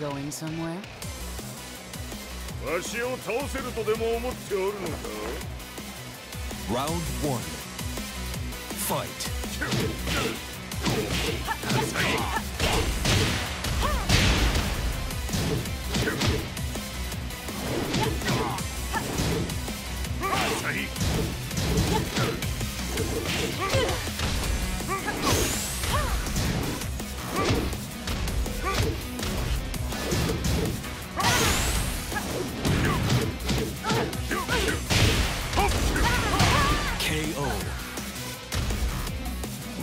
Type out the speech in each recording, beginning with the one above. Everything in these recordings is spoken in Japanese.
Going somewhere? わしを倒せるとでも思っておるのか Round one. Fight. KO.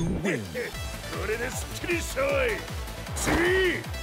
これですっきりしたわい。次。